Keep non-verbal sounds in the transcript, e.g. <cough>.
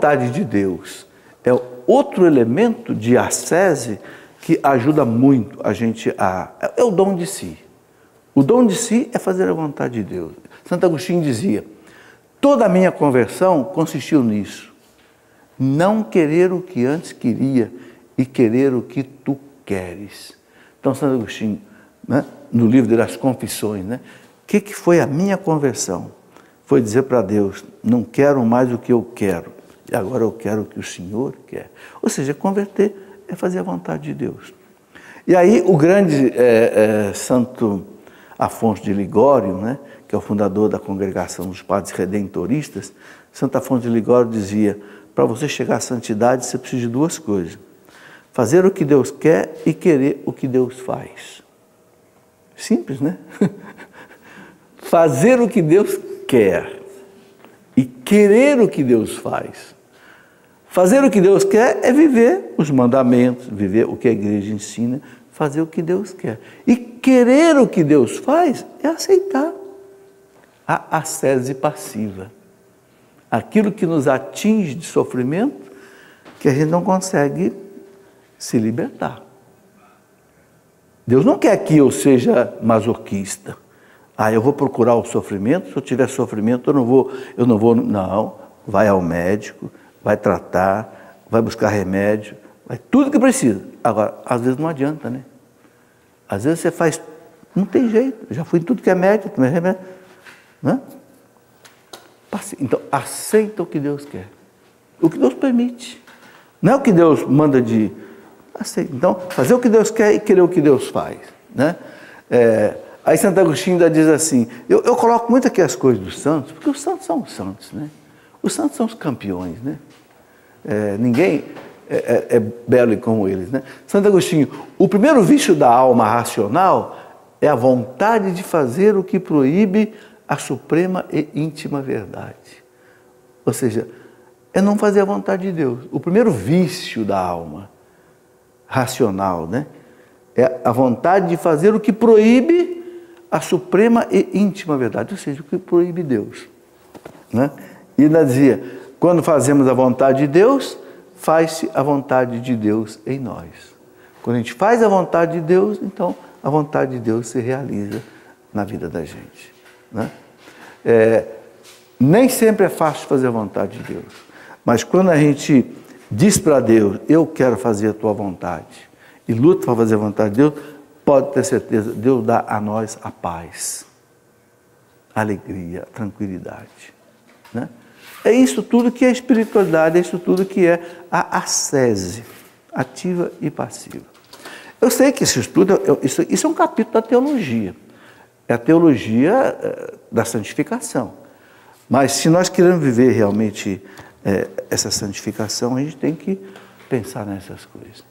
vontade de Deus é outro elemento de ascese que ajuda muito a gente a. É o dom de si. O dom de si é fazer a vontade de Deus. Santo Agostinho dizia: toda a minha conversão consistiu nisso. Não querer o que antes queria e querer o que tu queres. Então, Santo Agostinho, né, no livro das Confissões, né, o que, que foi a minha conversão? Foi dizer para Deus: não quero mais o que eu quero, agora eu quero o que o Senhor quer. Ou seja, converter é fazer a vontade de Deus. E aí o grande é, é, Santo Afonso de Ligório, né, que é o fundador da congregação dos padres redentoristas, Santo Afonso de Ligório dizia: para você chegar à santidade você precisa de duas coisas: fazer o que Deus quer e querer o que Deus faz. Simples, né? <laughs> fazer o que Deus quer e querer o que Deus faz. Fazer o que Deus quer é viver os mandamentos, viver o que a igreja ensina, fazer o que Deus quer. E querer o que Deus faz é aceitar a ascese passiva. Aquilo que nos atinge de sofrimento que a gente não consegue se libertar. Deus não quer que eu seja masoquista. Ah, eu vou procurar o sofrimento, se eu tiver sofrimento eu não vou, eu não vou, não, vai ao médico, vai tratar, vai buscar remédio, vai tudo que precisa. Agora, às vezes não adianta, né? Às vezes você faz, não tem jeito, já fui em tudo que é médico, tomei remédio, né? Então, aceita o que Deus quer, o que Deus permite. Não é o que Deus manda de. Aceita. Então, fazer o que Deus quer e querer o que Deus faz. Né? É, aí Santo Agostinho ainda diz assim: eu, eu coloco muito aqui as coisas dos santos, porque os santos são os santos, né? Os santos são os campeões, né? É, ninguém é, é, é, belo como eles, né? Santo Agostinho, o primeiro vício da alma racional é a vontade de fazer o que proíbe a suprema e íntima verdade. Ou seja, é não fazer a vontade de Deus. O primeiro vício da alma racional, né? É a vontade de fazer o que proíbe a suprema e íntima verdade, ou seja, o que proíbe Deus. Né? E ainda dizia: quando fazemos a vontade de Deus, faz-se a vontade de Deus em nós. Quando a gente faz a vontade de Deus, então a vontade de Deus se realiza na vida da gente. Né? É, nem sempre é fácil fazer a vontade de Deus, mas quando a gente diz para Deus, eu quero fazer a tua vontade, e luta para fazer a vontade de Deus, pode ter certeza, Deus dá a nós a paz, a alegria, a tranquilidade. Né? É isso tudo que é espiritualidade, é isso tudo que é a ascese, ativa e passiva. Eu sei que esse estudo, isso, isso é um capítulo da teologia é a teologia eh, da santificação. Mas se nós queremos viver realmente é, essa santificação, a gente tem que pensar nessas coisas.